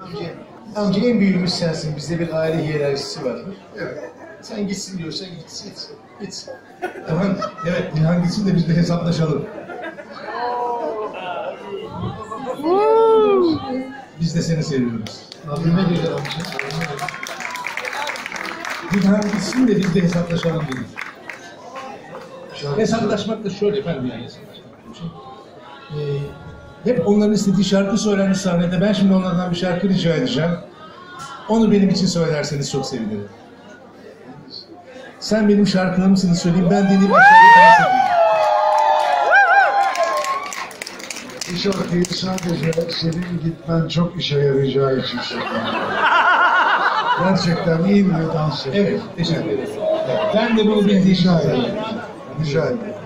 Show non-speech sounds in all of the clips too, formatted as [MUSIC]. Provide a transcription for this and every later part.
Amca, amca en büyüğümüz sensin. Bizde bir aile hiyerarşisi var. Evet. Sen gitsin diyorsan gitsin. Gitsin. Tamam. Evet. İlhan gitsin de biz de hesaplaşalım. Biz de seni seviyoruz. Abime güzel amca. İlhan gitsin de biz de hesaplaşalım dedik. Hesaplaşmak da şöyle efendim yani hesaplaşmak. Ee, hep onların istediği şarkı söylenmiş sahnede. Ben şimdi onlardan bir şarkı rica edeceğim. Onu benim için söylerseniz çok sevinirim. Sen benim şarkılarımsını söyleyeyim. Ben dinleyip aşağıya dans edeyim. Bu şarkıyı sadece senin gitmen çok işe yarayacağı için söylüyorum. Gerçekten iyi mi dans ediyor? Evet, teşekkür ederim. Ben de bunu bildiğim ederim. Rica ederim.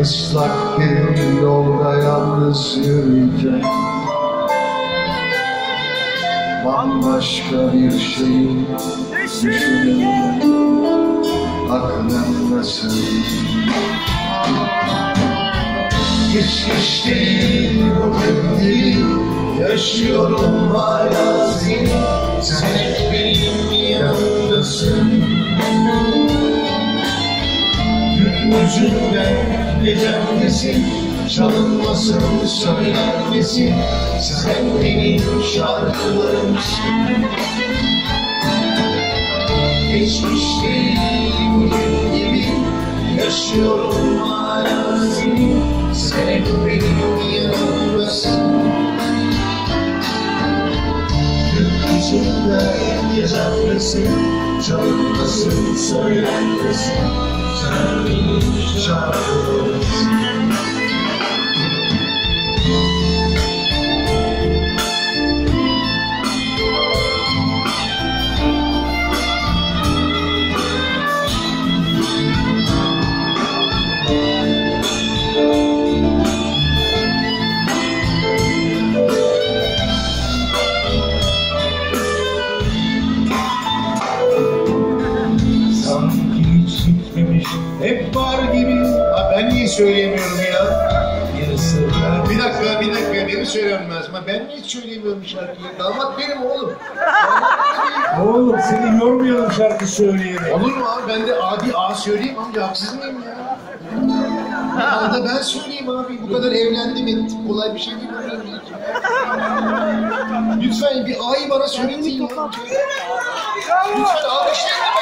Islak bir yolda yalnız yürürken Bambaşka bir şeyi düşünürken Aklımdasın Hiç hiç değil bugün değil Yaşıyorum hala seni Sen hep benim yanımdasın Gündüzümde gecemdesin Çalınmasın söylenmesin. Sen benim şarkılarımsın. Geçmiş değil bugün gibi Yaşıyorum hala seni Sen benim yanımdasın. Gökyüzünde gecemdesin Çalınmasın söylenmesin. Sen benim şarkılarımsın hep var gibi Ha, ben niye söyleyemiyorum ya? yarısı Ya Bir dakika, bir dakika. Beni söylenmez ama ben niye söyleyemiyorum şarkıyı? Damat benim oğlum. [LAUGHS] Oğlum seni yormayalım şarkı söyleyerek. Olur mu abi? Ben de adi A söyleyeyim amca. Haksız mıyım ya? Ya da ben söyleyeyim abi. Bu kadar evlendim ettim. Kolay bir şey değil mi? Lütfen bir A'yı bana söyletin ya. Lütfen alkışlayın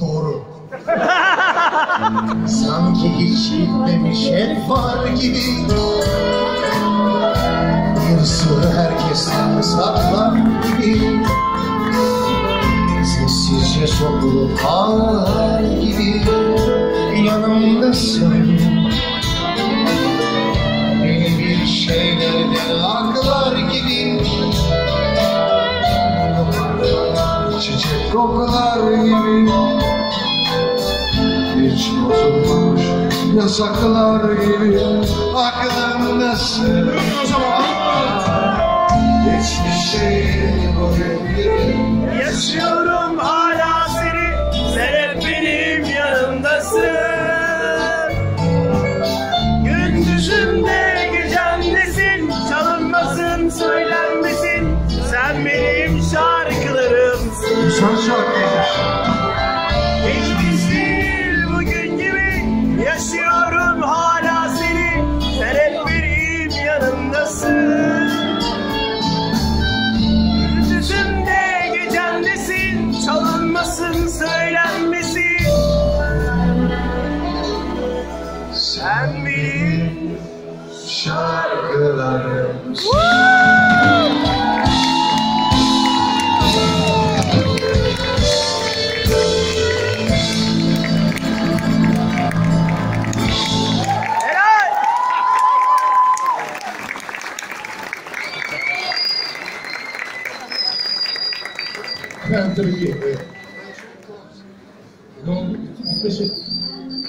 Doğru. [LAUGHS] Sanki hiç gitmemiş hep var gibi. Bir sır herkesten saklar gibi. Sessizce sokulup ağlar gibi. Yanımdasın yasaklar gibi Aklımdasın O zaman Hiçbir şey bugün gibi Yaşıyorum tabii ki. e, Ne oldu? Gitmesi.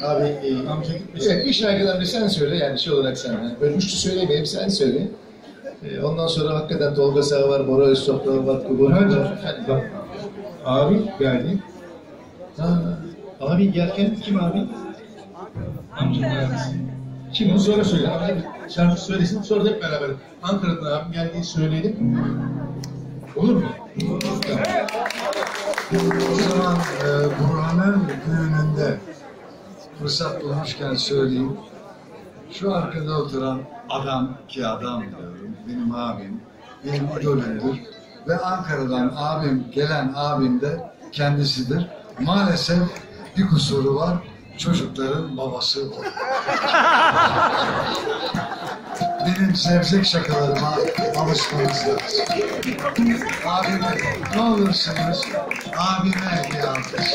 Abi e, Amca gitmesin. Evet, bir şarkıdan bir sen söyle yani şey olarak sen. Yani böyle üçlü söylemeyelim sen söyle. E, ondan sonra hakikaten Tolga Sağ var, Bora Öztoplar var, Kubu var. Efendim, bak. Abi geldi. Ha, abi gelken kim abi? Amcanın abisi. Kim o sonra söyle. Abi şarkı söylesin sonra da hep beraber. Ankara'dan abim geldiği söyleyelim. Olur mu? Tamam. O zaman e, Burhan'ın düğününde fırsat bulmuşken söyleyeyim. Şu arkada oturan adam ki adam diyorum, benim abim, benim idolümdür. Ve Ankara'dan abim, gelen abim de kendisidir. Maalesef bir kusuru var, çocukların babası o. [LAUGHS] Benim sevzek şakalarıma alışmanız lazım. Abime ne olursunuz abime bir alkış.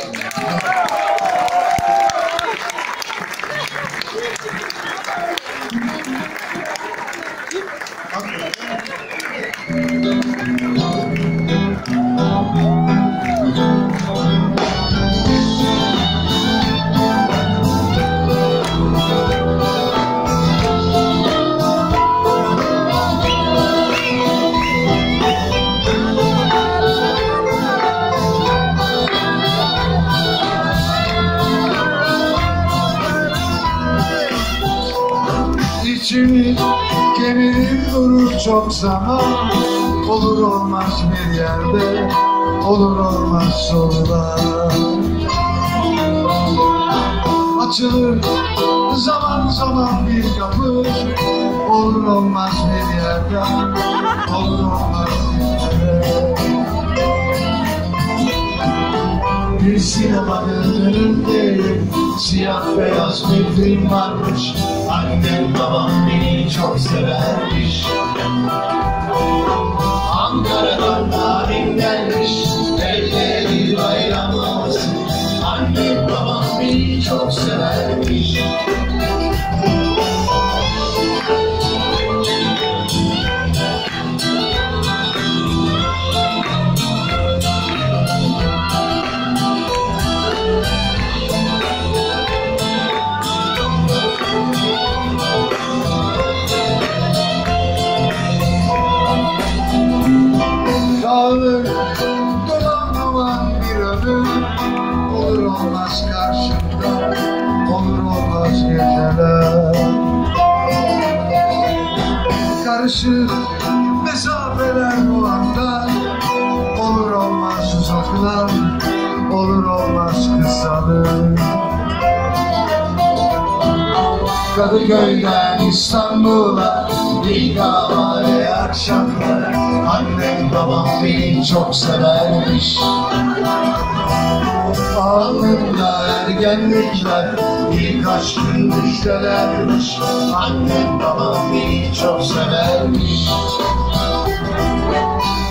Zaman Olur olmaz bir yerde Olur olmaz sorular Açılır zaman zaman bir kapı Olur olmaz bir yerde Olur olmaz bir yerde. Bir sinemanın önündeyim Siyah beyaz bir film varmış Annem babam beni çok severmiş. Ankara'dan abim gelmiş Elde bir bayram olsun. Annem babam beni çok severmiş Kadıköy'den İstanbul'a bir kahve akşamlar Annem babam beni çok severmiş. Alnımda ergenlikler birkaç gün müjdelermiş. Annem babam beni çok severmiş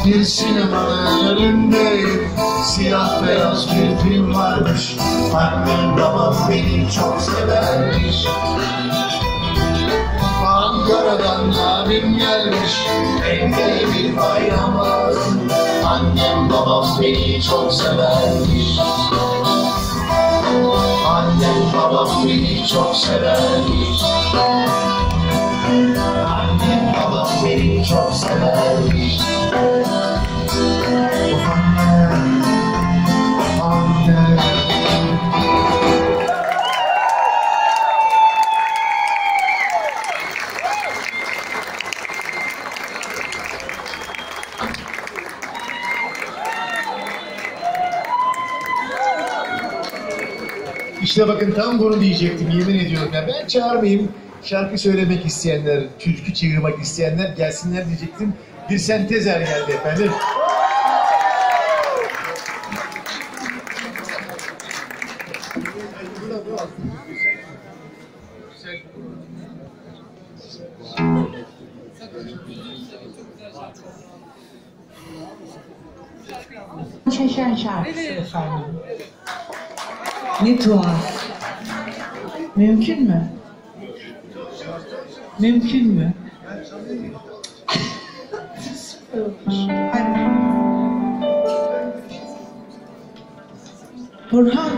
Bir sinemanın önündeyim. Siyah beyaz bir film varmış. Annem babam beni çok severmiş. Ankara'dan abim gelmiş. Evde bir bayram var. Annem babam beni çok severmiş. Annem babam beni çok severmiş. Annem babam beni çok severmiş İşte bakın tam bunu diyecektim yemin ediyorum ya. Ben çağırmayayım şarkı söylemek isteyenler, türkü çığırmak isteyenler gelsinler diyecektim. Bir sentezer geldi efendim. Çeşen şarkısı efendim. Ne tuhaf. Mümkün mü? Mümkün mü? Burhan.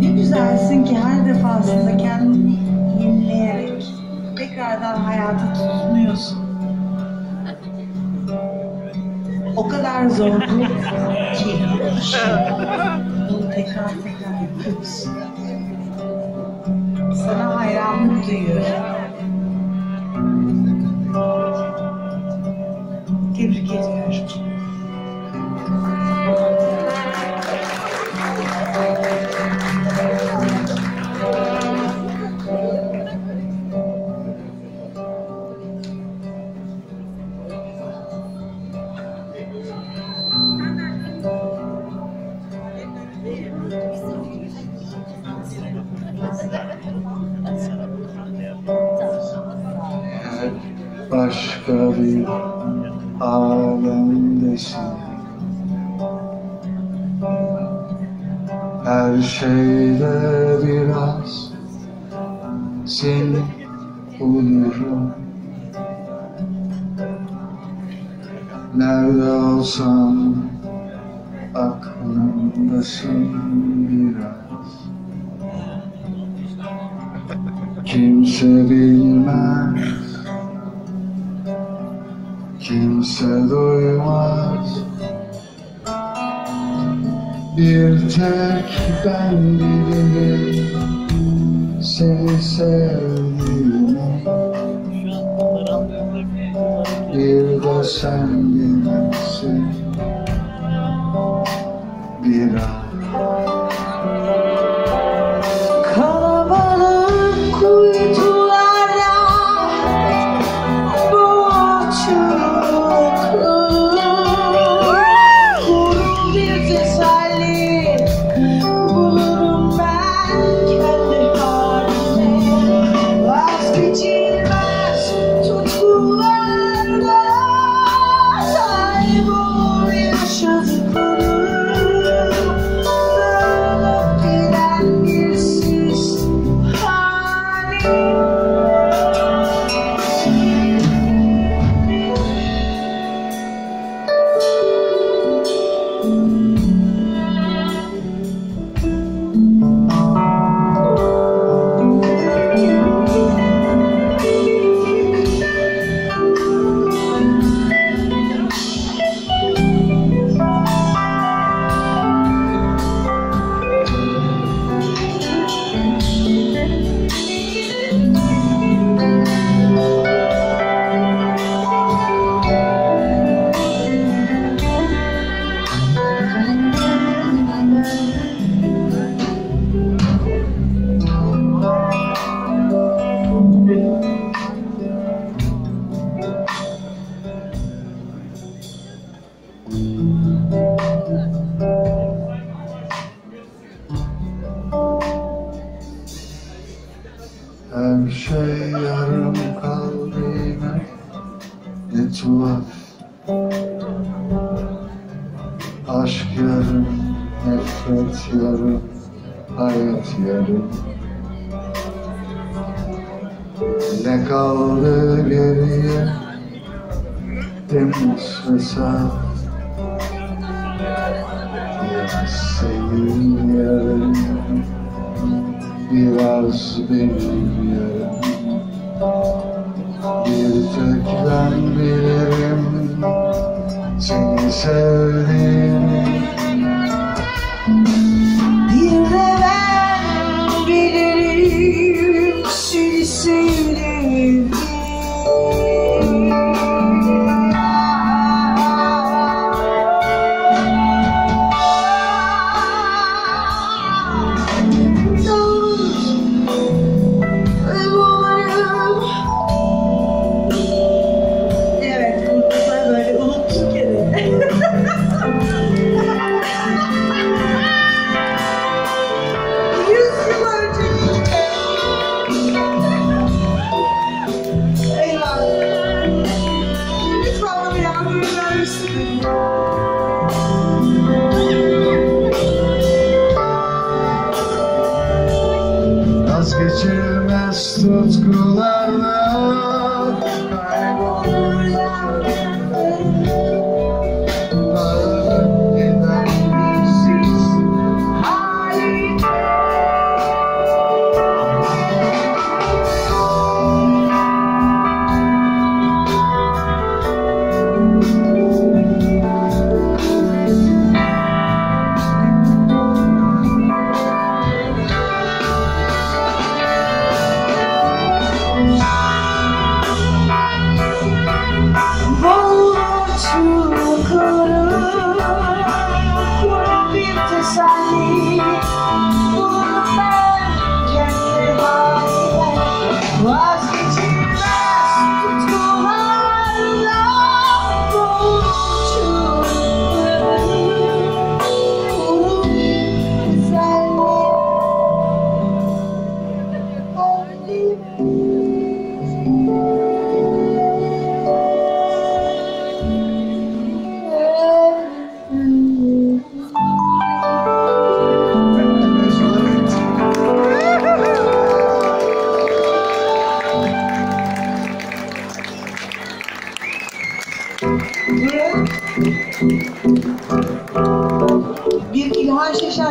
Ne güzelsin ki her defasında kendini O kadar zor ki işi bunu tekrar tekrar yapıyorsun. Sana hayranlık duyuyorum. Tebrik ediyorum. Hep başka bir alemdesin Her şeyde biraz seni bulurum. Nerede olsam aklımdasın biraz. Kimse bilmez Kimse duymaz. Bir tek ben bilirim Seni sevdiğimi Bir de sen nefret yarım Hayat yarım Ne kaldı geriye? Temiz ve saf Biraz senin yarın Biraz benim yarım Bir tek ben bilirim Seni sevdiğimi seni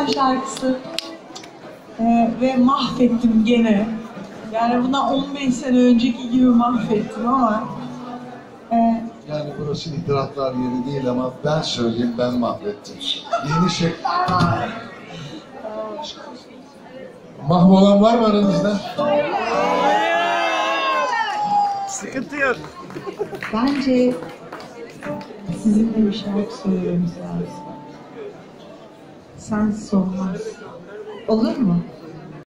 Şeşen şarkısı Ee, ve mahvettim gene. Yani buna 15 sene önceki gibi mahvettim ama e, Yani burası itiraflar yeri değil ama ben söyleyeyim ben mahvettim. Yeni şekiller var. Mahvolan var mı aranızda? Sıkıntı yok. bence sizinle bir şarkı söylememiz lazım. Sensiz olmaz. Olur mu?